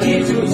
Latitude.